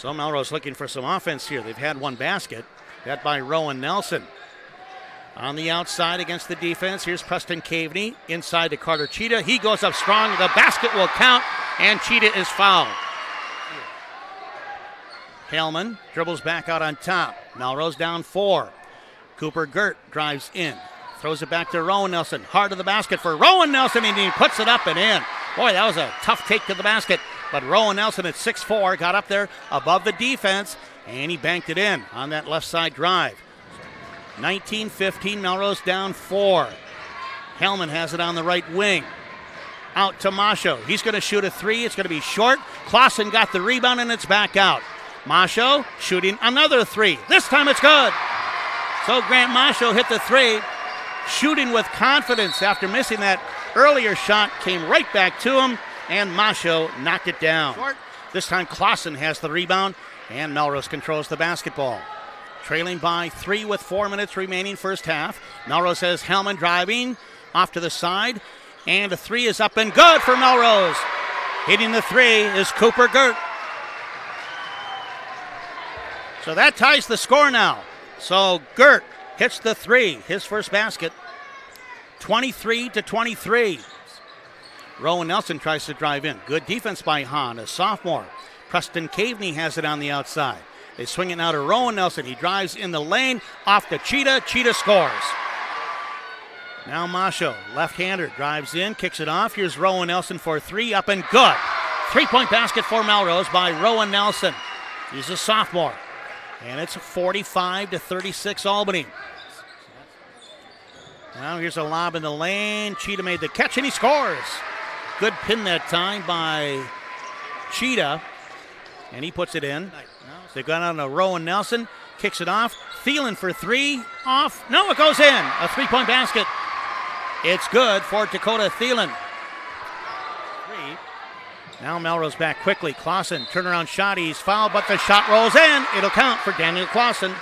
So Melrose looking for some offense here. They've had one basket, that by Rowan Nelson. On the outside against the defense, here's Preston Caveney inside to Carter Cheetah. He goes up strong. The basket will count, and Cheetah is fouled. Hellman dribbles back out on top. Melrose down four. Cooper Gert drives in. Throws it back to Rowan Nelson. Hard to the basket for Rowan Nelson, and he puts it up and in. Boy, that was a tough take to the basket. But Rowan Nelson at 6'4 got up there above the defense, and he banked it in on that left side drive. 19 15, Melrose down four. Hellman has it on the right wing. Out to Masho. He's going to shoot a three. It's going to be short. Clausen got the rebound, and it's back out. Masho shooting another three. This time it's good. So Grant Masho hit the three, shooting with confidence after missing that earlier shot, came right back to him, and Masho knocked it down. This time Clausen has the rebound, and Melrose controls the basketball. Trailing by three with four minutes remaining first half. Melrose has Hellman driving off to the side, and a three is up and good for Melrose. Hitting the three is Cooper Gert. So that ties the score now. So Gert hits the three, his first basket. 23 to 23. Rowan Nelson tries to drive in. Good defense by Hahn, a sophomore. Preston Caveney has it on the outside. They swing it now to Rowan Nelson. He drives in the lane, off to Cheetah. Cheetah scores. Now Masho, left-hander, drives in, kicks it off. Here's Rowan Nelson for three, up and good. Three-point basket for Melrose by Rowan Nelson. He's a sophomore. And it's 45 to 36 Albany. Now here's a lob in the lane. Cheetah made the catch and he scores. Good pin that time by Cheetah. And he puts it in. they've got on to Rowan Nelson. Kicks it off. Thielen for three. Off. No, it goes in. A three point basket. It's good for Dakota Thielen. Three. Now Melrose back quickly. Clausen, turnaround shot. He's fouled, but the shot rolls in. It'll count for Daniel Clausen.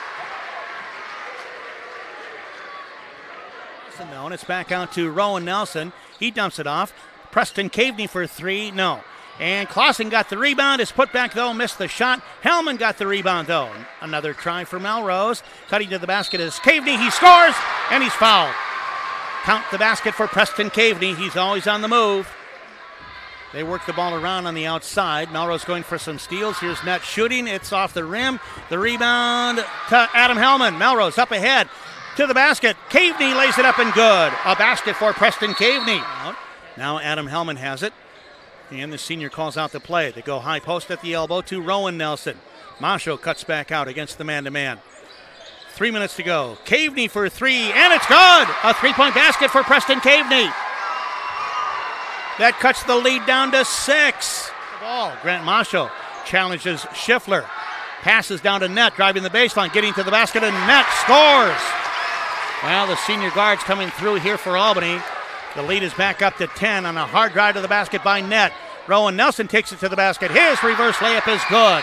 Though, and it's back out to Rowan Nelson. He dumps it off. Preston Caveney for three. No. And Clausen got the rebound. Is put back though, missed the shot. Hellman got the rebound though. Another try for Melrose. Cutting to the basket is Caveney. He scores and he's fouled. Count the basket for Preston Caveney. He's always on the move. They work the ball around on the outside. Melrose going for some steals. Here's net shooting. It's off the rim. The rebound to Adam Hellman. Melrose up ahead to the basket. Caveney lays it up and good. A basket for Preston Caveney. Now Adam Hellman has it. And the senior calls out the play. They go high post at the elbow to Rowan Nelson. Masho cuts back out against the man to man. Three minutes to go. Caveney for three, and it's good. A three point basket for Preston Caveney. That cuts the lead down to six. Ball. Grant Masho challenges Schiffler. Passes down to net, driving the baseline, getting to the basket, and net scores. Well, the senior guards coming through here for Albany. The lead is back up to 10 on a hard drive to the basket by net. Rowan Nelson takes it to the basket. His reverse layup is good.